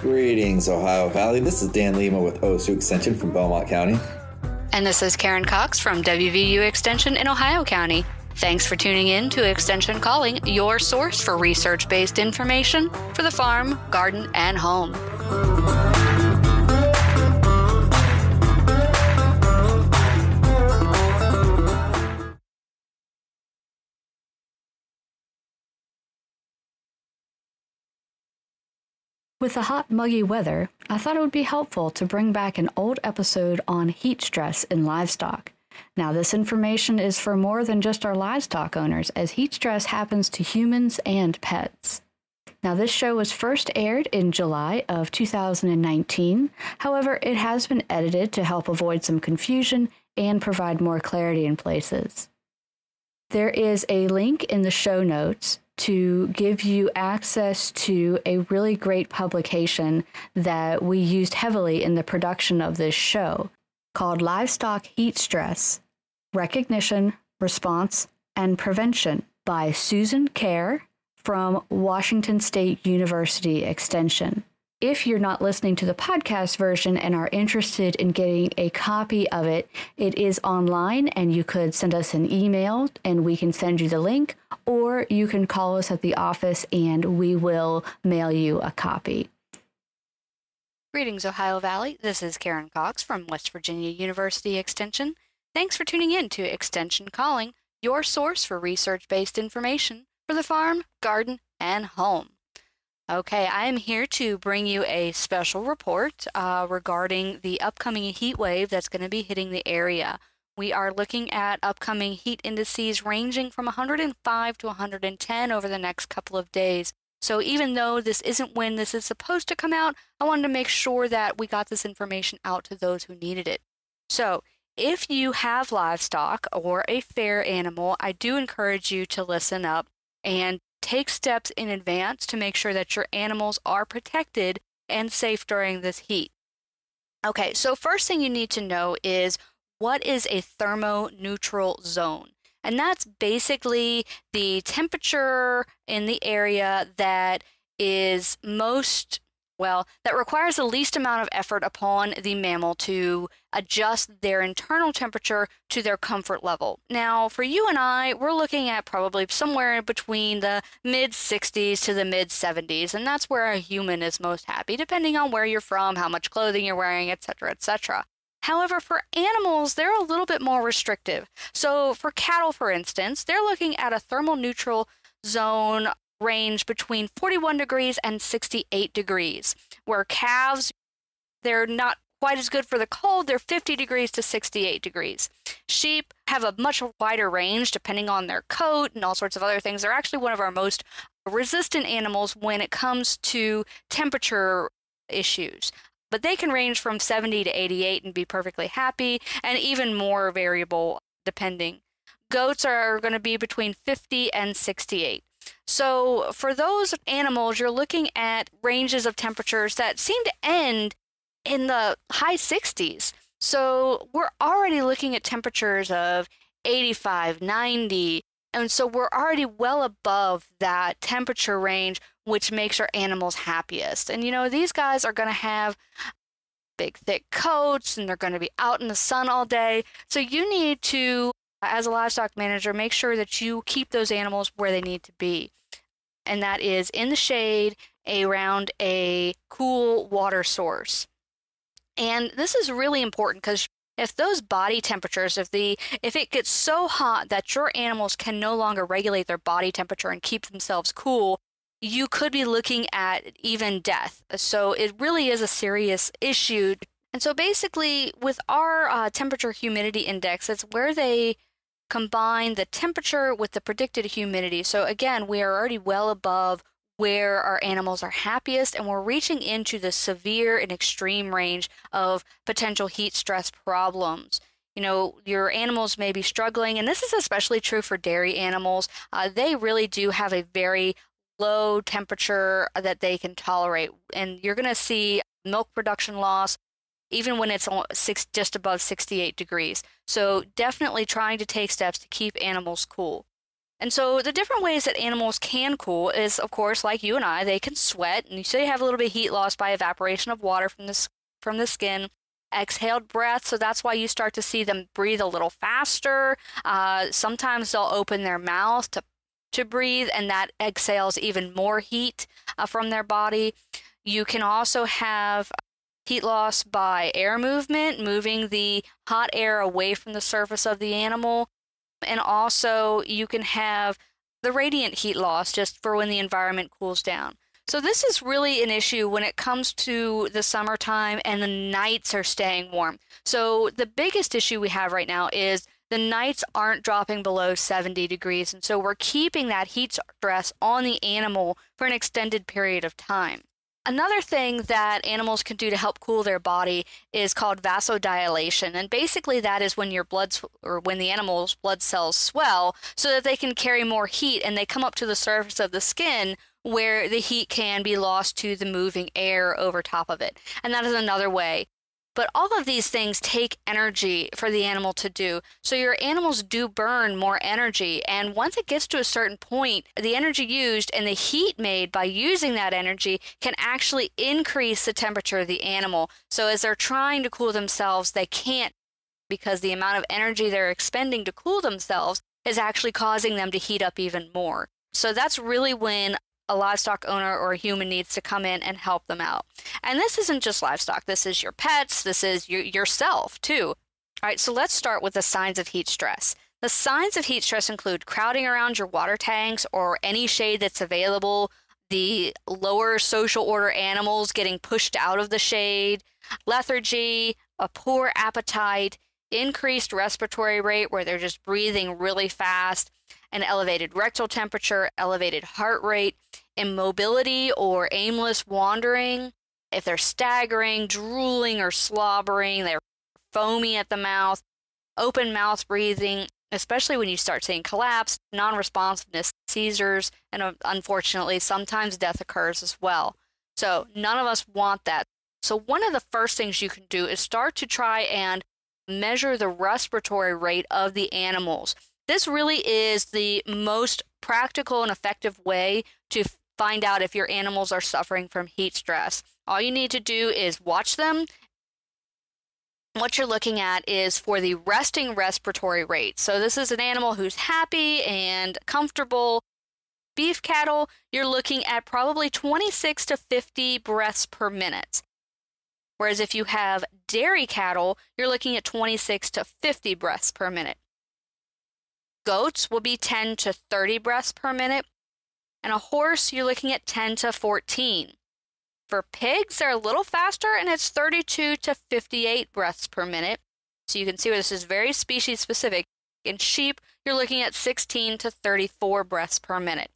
Greetings, Ohio Valley. This is Dan Lima with OSU Extension from Belmont County. And this is Karen Cox from WVU Extension in Ohio County. Thanks for tuning in to Extension Calling, your source for research based information for the farm, garden, and home. With the hot, muggy weather, I thought it would be helpful to bring back an old episode on heat stress in livestock. Now, this information is for more than just our livestock owners, as heat stress happens to humans and pets. Now, this show was first aired in July of 2019. However, it has been edited to help avoid some confusion and provide more clarity in places. There is a link in the show notes to give you access to a really great publication that we used heavily in the production of this show called Livestock Heat Stress Recognition, Response, and Prevention by Susan Kerr from Washington State University Extension. If you're not listening to the podcast version and are interested in getting a copy of it, it is online and you could send us an email and we can send you the link, or you can call us at the office and we will mail you a copy. Greetings, Ohio Valley. This is Karen Cox from West Virginia University Extension. Thanks for tuning in to Extension Calling, your source for research based information for the farm, garden, and home. Okay, I am here to bring you a special report uh, regarding the upcoming heat wave that's going to be hitting the area. We are looking at upcoming heat indices ranging from 105 to 110 over the next couple of days. So even though this isn't when this is supposed to come out, I wanted to make sure that we got this information out to those who needed it. So if you have livestock or a fair animal, I do encourage you to listen up and take steps in advance to make sure that your animals are protected and safe during this heat. Okay, so first thing you need to know is what is a thermoneutral zone? And that's basically the temperature in the area that is most well, that requires the least amount of effort upon the mammal to adjust their internal temperature to their comfort level. Now, for you and I, we're looking at probably somewhere between the mid 60s to the mid 70s, and that's where a human is most happy, depending on where you're from, how much clothing you're wearing, etc., etc. However, for animals, they're a little bit more restrictive. So, for cattle, for instance, they're looking at a thermal neutral zone range between 41 degrees and 68 degrees, where calves, they're not quite as good for the cold, they're 50 degrees to 68 degrees. Sheep have a much wider range depending on their coat and all sorts of other things. They're actually one of our most resistant animals when it comes to temperature issues. But they can range from 70 to 88 and be perfectly happy, and even more variable depending. Goats are going to be between 50 and 68. So for those animals, you're looking at ranges of temperatures that seem to end in the high 60s. So we're already looking at temperatures of 85, 90. And so we're already well above that temperature range, which makes our animals happiest. And you know, these guys are going to have big, thick coats and they're going to be out in the sun all day. So you need to as a livestock manager, make sure that you keep those animals where they need to be. And that is in the shade around a cool water source. And this is really important because if those body temperatures if the if it gets so hot that your animals can no longer regulate their body temperature and keep themselves cool you could be looking at even death so it really is a serious issue and so basically with our uh, temperature humidity index it's where they combine the temperature with the predicted humidity. So again, we are already well above where our animals are happiest and we're reaching into the severe and extreme range of potential heat stress problems. You know, your animals may be struggling, and this is especially true for dairy animals. Uh, they really do have a very low temperature that they can tolerate, and you're going to see milk production loss even when it's six, just above 68 degrees. So definitely trying to take steps to keep animals cool. And so the different ways that animals can cool is, of course, like you and I, they can sweat, and you say you have a little bit of heat loss by evaporation of water from the from the skin. Exhaled breath, so that's why you start to see them breathe a little faster. Uh, sometimes they'll open their mouth to to breathe, and that exhales even more heat uh, from their body. You can also have heat loss by air movement, moving the hot air away from the surface of the animal. And also, you can have the radiant heat loss just for when the environment cools down. So, this is really an issue when it comes to the summertime and the nights are staying warm. So, the biggest issue we have right now is the nights aren't dropping below 70 degrees. And so, we're keeping that heat stress on the animal for an extended period of time. Another thing that animals can do to help cool their body is called vasodilation. And basically, that is when your blood or when the animal's blood cells swell so that they can carry more heat and they come up to the surface of the skin where the heat can be lost to the moving air over top of it. And that is another way but all of these things take energy for the animal to do. So your animals do burn more energy. And once it gets to a certain point, the energy used and the heat made by using that energy can actually increase the temperature of the animal. So as they're trying to cool themselves, they can't because the amount of energy they're expending to cool themselves is actually causing them to heat up even more. So that's really when a livestock owner or a human needs to come in and help them out. And this isn't just livestock, this is your pets, this is your, yourself too. All right, so let's start with the signs of heat stress. The signs of heat stress include crowding around your water tanks or any shade that's available, the lower social order animals getting pushed out of the shade, lethargy, a poor appetite, increased respiratory rate where they're just breathing really fast, an elevated rectal temperature, elevated heart rate, immobility or aimless wandering, if they're staggering, drooling, or slobbering, they're foamy at the mouth, open mouth breathing, especially when you start seeing collapse, non responsiveness, seizures, and uh, unfortunately, sometimes death occurs as well. So, none of us want that. So, one of the first things you can do is start to try and measure the respiratory rate of the animals. This really is the most practical and effective way to find out if your animals are suffering from heat stress. All you need to do is watch them. What you're looking at is for the resting respiratory rate. So, this is an animal who's happy and comfortable. Beef cattle, you're looking at probably 26 to 50 breaths per minute. Whereas if you have dairy cattle, you're looking at 26 to 50 breaths per minute. Goats will be 10 to 30 breaths per minute, and a horse, you're looking at 10 to 14. For pigs, they're a little faster, and it's 32 to 58 breaths per minute. So you can see where this is very species specific. In sheep, you're looking at 16 to 34 breaths per minute.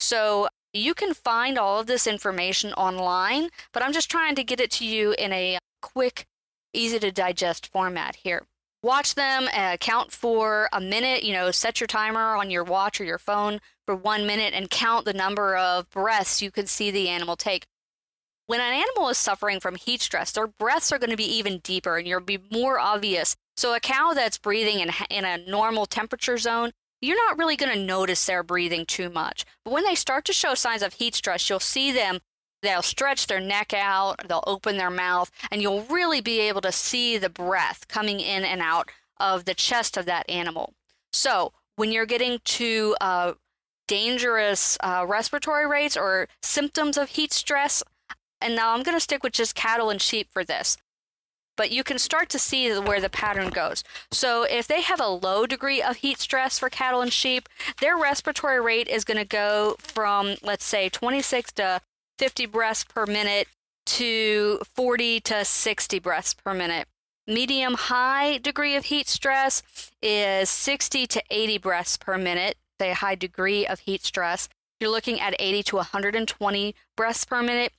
So you can find all of this information online, but I'm just trying to get it to you in a quick, easy to digest format here. Watch them, uh, count for a minute, you know, set your timer on your watch or your phone for one minute and count the number of breaths you can see the animal take. When an animal is suffering from heat stress, their breaths are going to be even deeper and you'll be more obvious. So, a cow that's breathing in, in a normal temperature zone you're not really going to notice their breathing too much. But when they start to show signs of heat stress, you'll see them. They'll stretch their neck out, they'll open their mouth, and you'll really be able to see the breath coming in and out of the chest of that animal. So, when you're getting to uh, dangerous uh, respiratory rates or symptoms of heat stress, and now I'm going to stick with just cattle and sheep for this but you can start to see where the pattern goes. So if they have a low degree of heat stress for cattle and sheep, their respiratory rate is going to go from, let's say, 26 to 50 breaths per minute to 40 to 60 breaths per minute. Medium high degree of heat stress is 60 to 80 breaths per minute, say a high degree of heat stress. You're looking at 80 to 120 breaths per minute.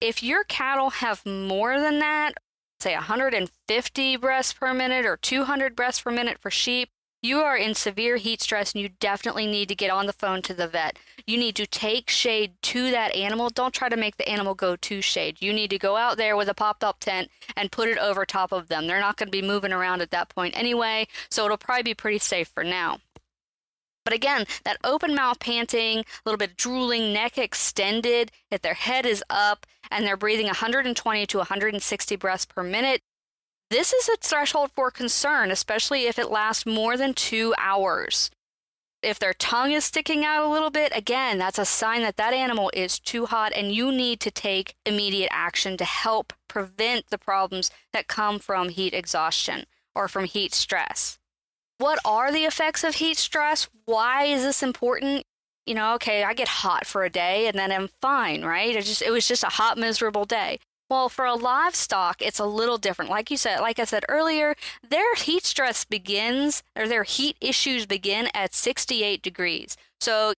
If your cattle have more than that, say 150 breaths per minute or 200 breaths per minute for sheep, you are in severe heat stress and you definitely need to get on the phone to the vet. You need to take shade to that animal. Don't try to make the animal go to shade. You need to go out there with a popped up tent and put it over top of them. They're not going to be moving around at that point anyway, so it'll probably be pretty safe for now. But again, that open mouth panting, a little bit drooling, neck extended, if their head is up, and they're breathing 120 to 160 breaths per minute, this is a threshold for concern, especially if it lasts more than two hours. If their tongue is sticking out a little bit, again, that's a sign that that animal is too hot and you need to take immediate action to help prevent the problems that come from heat exhaustion or from heat stress. What are the effects of heat stress? Why is this important? You know, okay, I get hot for a day and then I'm fine, right? It just it was just a hot miserable day. Well, for a livestock, it's a little different. Like you said, like I said earlier, their heat stress begins or their heat issues begin at 68 degrees. So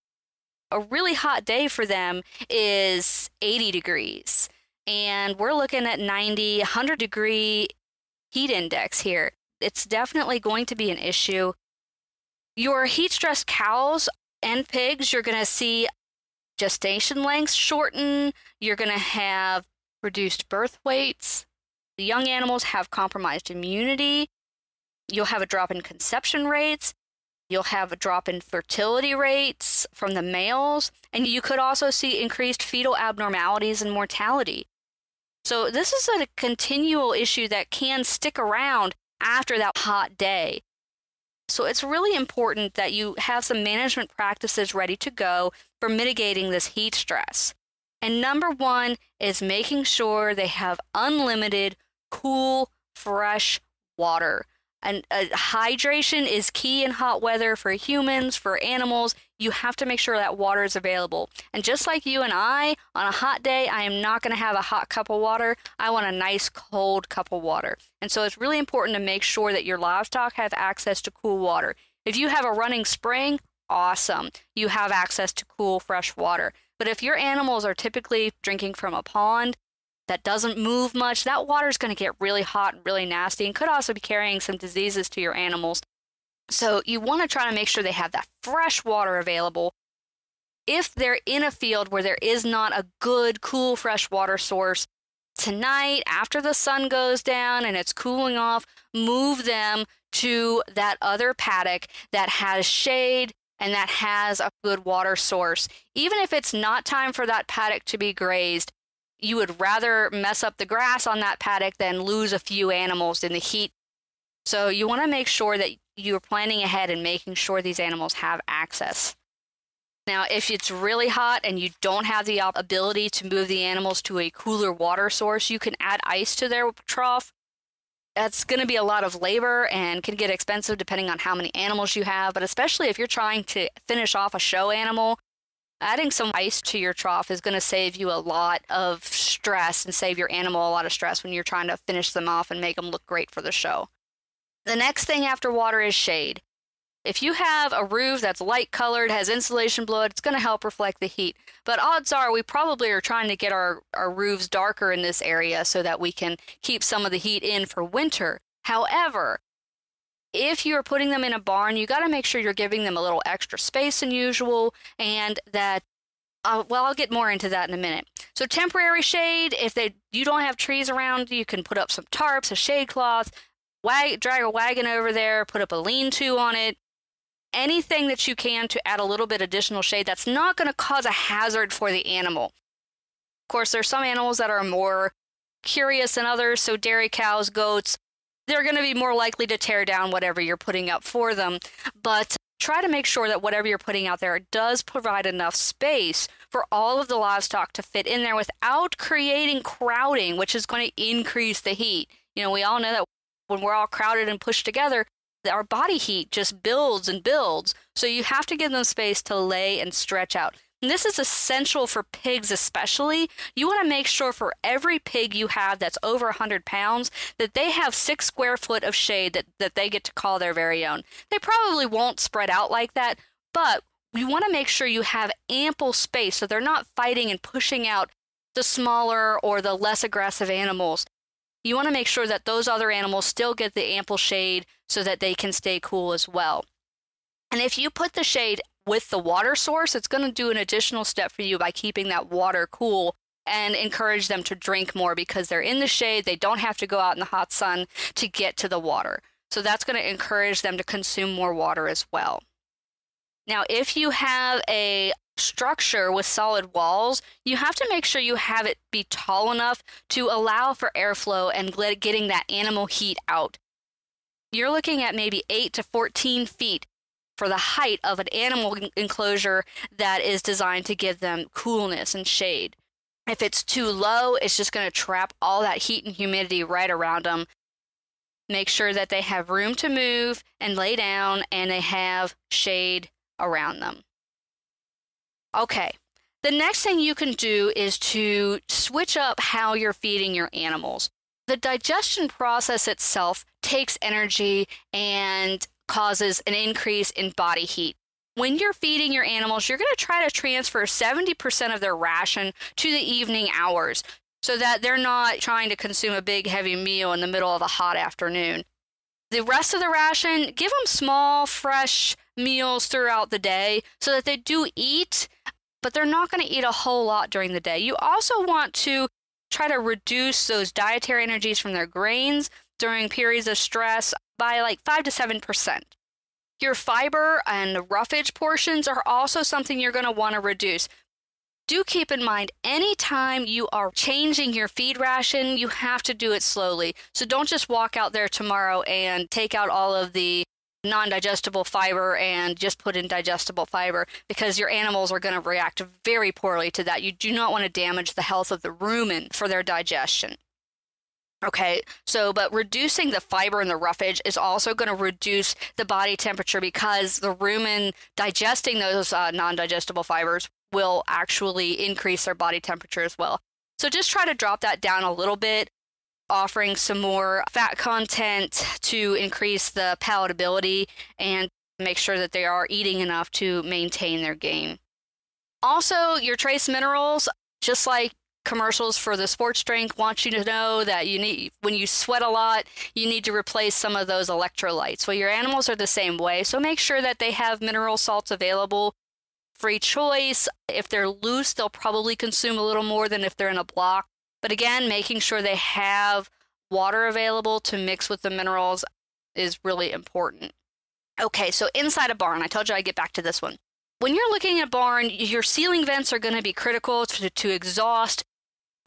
a really hot day for them is 80 degrees. And we're looking at 90, 100 degree heat index here. It's definitely going to be an issue. Your heat stressed cows and pigs, you're going to see gestation lengths shorten. You're going to have reduced birth weights. The young animals have compromised immunity. You'll have a drop in conception rates. You'll have a drop in fertility rates from the males. And you could also see increased fetal abnormalities and mortality. So, this is a continual issue that can stick around after that hot day. So, it's really important that you have some management practices ready to go for mitigating this heat stress. And number one is making sure they have unlimited, cool, fresh water. And uh, hydration is key in hot weather for humans, for animals. You have to make sure that water is available. And just like you and I, on a hot day, I am not going to have a hot cup of water. I want a nice cold cup of water. And so it's really important to make sure that your livestock have access to cool water. If you have a running spring, awesome. You have access to cool, fresh water. But if your animals are typically drinking from a pond that doesn't move much, that water is going to get really hot and really nasty and could also be carrying some diseases to your animals. So you want to try to make sure they have that fresh water available. If they're in a field where there is not a good, cool, fresh water source, tonight, after the sun goes down and it's cooling off, move them to that other paddock that has shade and that has a good water source. Even if it's not time for that paddock to be grazed, you would rather mess up the grass on that paddock than lose a few animals in the heat. So you want to make sure that you're planning ahead and making sure these animals have access. Now, if it's really hot and you don't have the ability to move the animals to a cooler water source, you can add ice to their trough that's going to be a lot of labor and can get expensive depending on how many animals you have. But especially if you're trying to finish off a show animal, adding some ice to your trough is going to save you a lot of stress and save your animal a lot of stress when you're trying to finish them off and make them look great for the show. The next thing after water is shade. If you have a roof that's light colored, has insulation it, it's going to help reflect the heat. But odds are we probably are trying to get our, our roofs darker in this area so that we can keep some of the heat in for winter. However, if you're putting them in a barn, you got to make sure you're giving them a little extra space than usual and that uh, well, I'll get more into that in a minute. So temporary shade, if they you don't have trees around, you can put up some tarps, a shade cloth, wag, drag a wagon over there, put up a lean-to on it, anything that you can to add a little bit additional shade that's not going to cause a hazard for the animal. Of course, there's some animals that are more curious than others, so dairy cows, goats, they're going to be more likely to tear down whatever you're putting up for them. But try to make sure that whatever you're putting out there does provide enough space for all of the livestock to fit in there without creating crowding, which is going to increase the heat. You know, we all know that when we're all crowded and pushed together, our body heat just builds and builds. So you have to give them space to lay and stretch out. And this is essential for pigs, especially. You want to make sure for every pig you have that's over 100 pounds that they have six square foot of shade that, that they get to call their very own. They probably won't spread out like that, but you want to make sure you have ample space so they're not fighting and pushing out the smaller or the less aggressive animals you want to make sure that those other animals still get the ample shade so that they can stay cool as well. And if you put the shade with the water source, it's going to do an additional step for you by keeping that water cool and encourage them to drink more because they're in the shade. They don't have to go out in the hot sun to get to the water. So that's going to encourage them to consume more water as well. Now, if you have a structure with solid walls, you have to make sure you have it be tall enough to allow for airflow and getting that animal heat out. You're looking at maybe 8 to 14 feet for the height of an animal enclosure that is designed to give them coolness and shade. If it's too low, it's just going to trap all that heat and humidity right around them. Make sure that they have room to move and lay down and they have shade around them. Okay, the next thing you can do is to switch up how you're feeding your animals. The digestion process itself takes energy and causes an increase in body heat. When you're feeding your animals, you're going to try to transfer 70% of their ration to the evening hours so that they're not trying to consume a big heavy meal in the middle of a hot afternoon. The rest of the ration, give them small, fresh meals throughout the day so that they do eat, but they're not going to eat a whole lot during the day. You also want to try to reduce those dietary energies from their grains during periods of stress by like 5 to 7%. Your fiber and roughage portions are also something you're going to want to reduce. Do keep in mind, anytime you are changing your feed ration, you have to do it slowly. So don't just walk out there tomorrow and take out all of the non digestible fiber and just put in digestible fiber because your animals are going to react very poorly to that. You do not want to damage the health of the rumen for their digestion. Okay, so but reducing the fiber and the roughage is also going to reduce the body temperature because the rumen digesting those uh, non digestible fibers will actually increase their body temperature as well. So just try to drop that down a little bit offering some more fat content to increase the palatability and make sure that they are eating enough to maintain their gain. Also, your trace minerals, just like commercials for the sports drink want you to know that you need when you sweat a lot you need to replace some of those electrolytes well your animals are the same way so make sure that they have mineral salts available free choice if they're loose they'll probably consume a little more than if they're in a block but again, making sure they have water available to mix with the minerals is really important. Okay, so inside a barn, I told you I'd get back to this one. When you're looking at barn, your ceiling vents are going to be critical to, to exhaust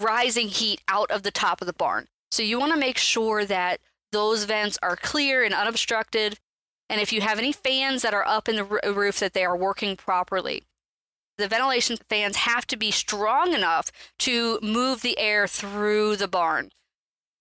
rising heat out of the top of the barn. So you want to make sure that those vents are clear and unobstructed. And if you have any fans that are up in the roof, that they are working properly the ventilation fans have to be strong enough to move the air through the barn.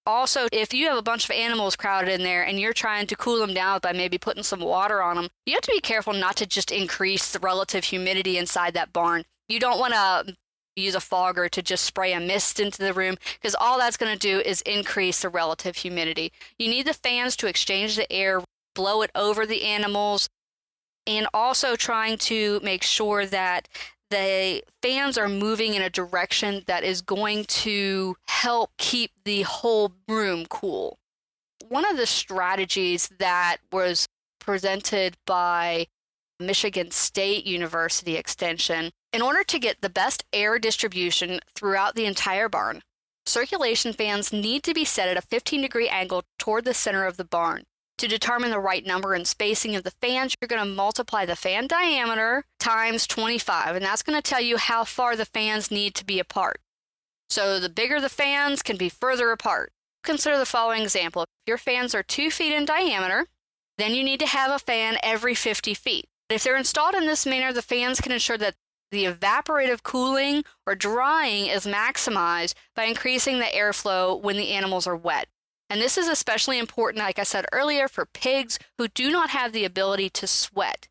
Also, if you have a bunch of animals crowded in there and you're trying to cool them down by maybe putting some water on them, you have to be careful not to just increase the relative humidity inside that barn. You don't want to use a fogger to just spray a mist into the room because all that's going to do is increase the relative humidity. You need the fans to exchange the air, blow it over the animals, and also trying to make sure that the fans are moving in a direction that is going to help keep the whole room cool. One of the strategies that was presented by Michigan State University Extension in order to get the best air distribution throughout the entire barn, circulation fans need to be set at a 15 degree angle toward the center of the barn. To determine the right number and spacing of the fans, you're going to multiply the fan diameter times 25, and that's going to tell you how far the fans need to be apart. So the bigger the fans can be further apart. Consider the following example. If your fans are 2 feet in diameter, then you need to have a fan every 50 feet. If they're installed in this manner, the fans can ensure that the evaporative cooling or drying is maximized by increasing the airflow when the animals are wet. And this is especially important, like I said earlier, for pigs who do not have the ability to sweat.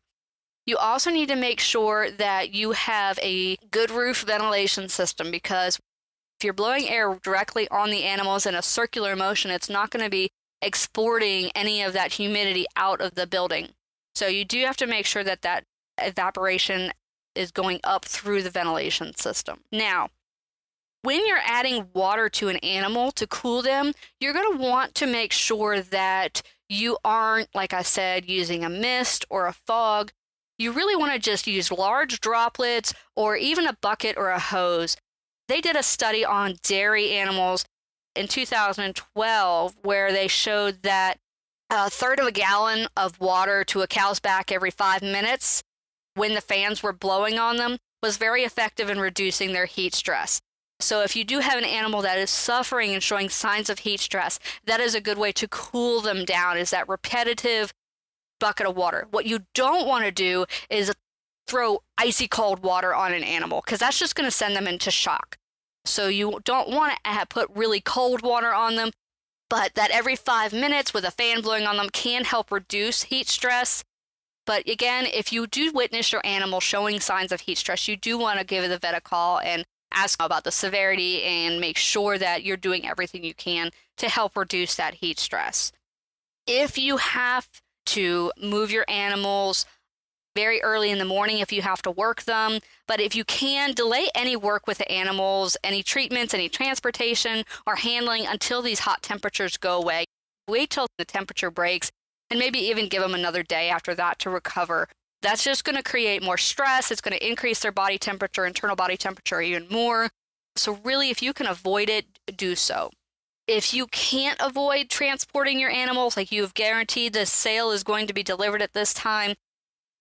You also need to make sure that you have a good roof ventilation system because if you're blowing air directly on the animals in a circular motion, it's not going to be exporting any of that humidity out of the building. So you do have to make sure that that evaporation is going up through the ventilation system. Now, when you're adding water to an animal to cool them, you're going to want to make sure that you aren't, like I said, using a mist or a fog you really want to just use large droplets or even a bucket or a hose. They did a study on dairy animals in 2012 where they showed that a third of a gallon of water to a cow's back every five minutes when the fans were blowing on them was very effective in reducing their heat stress. So, if you do have an animal that is suffering and showing signs of heat stress, that is a good way to cool them down, is that repetitive bucket of water. What you don't want to do is throw icy cold water on an animal because that's just going to send them into shock. So, you don't want to put really cold water on them, but that every five minutes with a fan blowing on them can help reduce heat stress. But again, if you do witness your animal showing signs of heat stress, you do want to give the vet a call and ask about the severity and make sure that you're doing everything you can to help reduce that heat stress. If you have to move your animals very early in the morning if you have to work them. But if you can, delay any work with the animals, any treatments, any transportation or handling until these hot temperatures go away. Wait till the temperature breaks and maybe even give them another day after that to recover. That's just going to create more stress. It's going to increase their body temperature, internal body temperature even more. So, really, if you can avoid it, do so. If you can't avoid transporting your animals, like you've guaranteed the sale is going to be delivered at this time,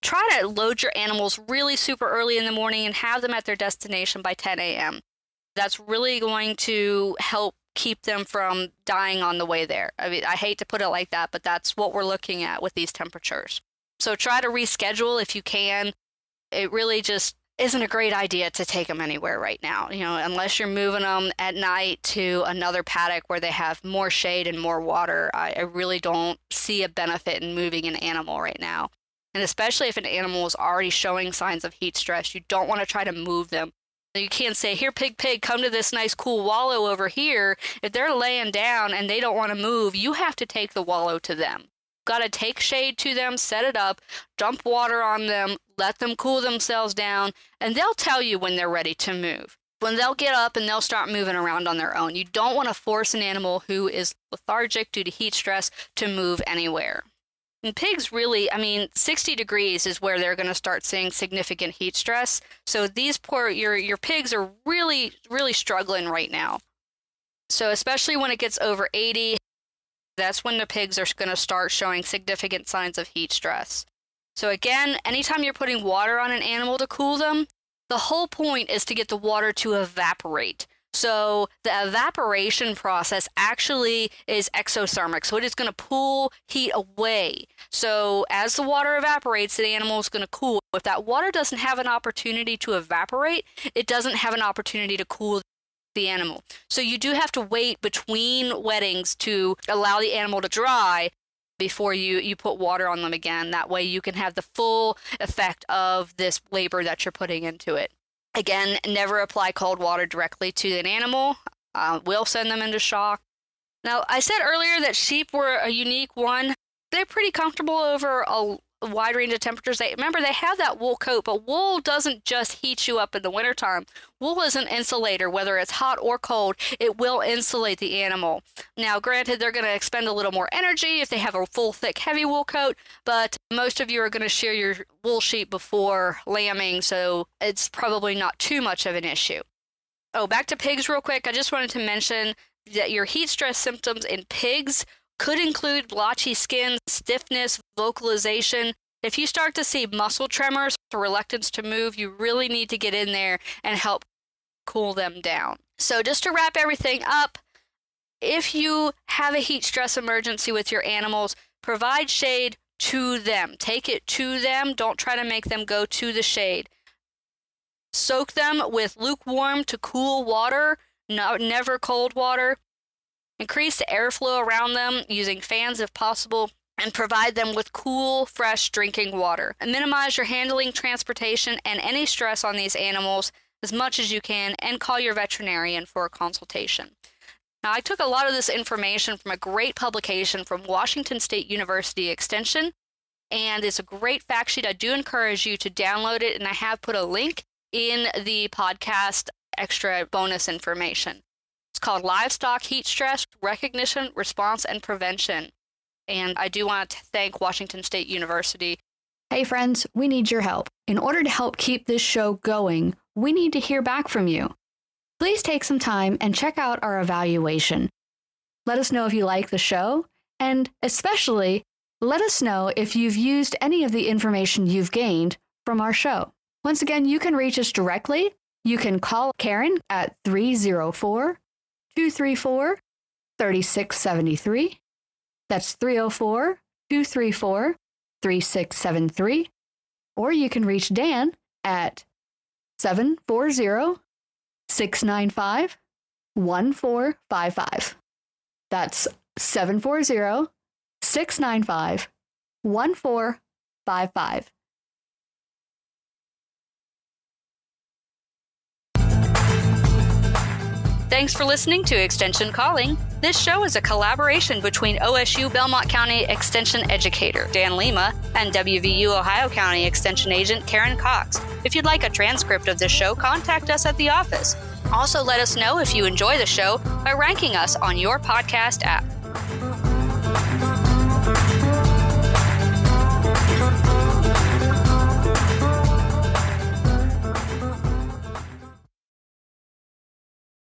try to load your animals really super early in the morning and have them at their destination by 10 a.m. That's really going to help keep them from dying on the way there. I mean, I hate to put it like that, but that's what we're looking at with these temperatures. So try to reschedule if you can. It really just isn't a great idea to take them anywhere right now. You know, unless you're moving them at night to another paddock where they have more shade and more water, I, I really don't see a benefit in moving an animal right now. And especially if an animal is already showing signs of heat stress, you don't want to try to move them. You can't say, Here, pig, pig, come to this nice cool wallow over here. If they're laying down and they don't want to move, you have to take the wallow to them. Got to take shade to them, set it up, dump water on them, let them cool themselves down, and they'll tell you when they're ready to move. When they'll get up and they'll start moving around on their own. You don't want to force an animal who is lethargic due to heat stress to move anywhere. And pigs really, I mean, 60 degrees is where they're going to start seeing significant heat stress. So these poor your your pigs are really really struggling right now. So especially when it gets over 80, that's when the pigs are going to start showing significant signs of heat stress. So, again, anytime you're putting water on an animal to cool them, the whole point is to get the water to evaporate. So, the evaporation process actually is exothermic. So, it is going to pull heat away. So, as the water evaporates, the animal is going to cool. If that water doesn't have an opportunity to evaporate, it doesn't have an opportunity to cool the animal. So you do have to wait between wettings to allow the animal to dry before you, you put water on them again. That way you can have the full effect of this labor that you're putting into it. Again, never apply cold water directly to an animal. Uh, will send them into shock. Now, I said earlier that sheep were a unique one. They're pretty comfortable over a wide range of temperatures. They remember they have that wool coat, but wool doesn't just heat you up in the wintertime. Wool is an insulator, whether it's hot or cold, it will insulate the animal. Now, granted, they're going to expend a little more energy if they have a full, thick, heavy wool coat, but most of you are going to shear your wool sheep before lambing, so it's probably not too much of an issue. Oh, back to pigs real quick. I just wanted to mention that your heat stress symptoms in pigs could include blotchy skin, stiffness, vocalization. If you start to see muscle tremors or reluctance to move, you really need to get in there and help cool them down. So, just to wrap everything up, if you have a heat stress emergency with your animals, provide shade to them. Take it to them. Don't try to make them go to the shade. Soak them with lukewarm to cool water, no, never cold water. Increase the airflow around them using fans if possible, and provide them with cool, fresh drinking water. And minimize your handling, transportation, and any stress on these animals as much as you can, and call your veterinarian for a consultation. Now, I took a lot of this information from a great publication from Washington State University Extension, and it's a great fact sheet. I do encourage you to download it, and I have put a link in the podcast extra bonus information It's called Livestock Heat Stress Recognition, Response, and Prevention. And I do want to thank Washington State University Hey, friends, we need your help. In order to help keep this show going, we need to hear back from you. Please take some time and check out our evaluation. Let us know if you like the show, and especially let us know if you've used any of the information you've gained from our show. Once again, you can reach us directly. You can call Karen at 304 234 3673. That's 304 234 3673. Or you can reach Dan at 740 695 1455. That's 740 695 1455. Thanks for listening to Extension Calling. This show is a collaboration between OSU Belmont County Extension Educator Dan Lima and WVU Ohio County Extension Agent Karen Cox. If you'd like a transcript of this show, contact us at the office. Also, let us know if you enjoy the show by ranking us on your podcast app.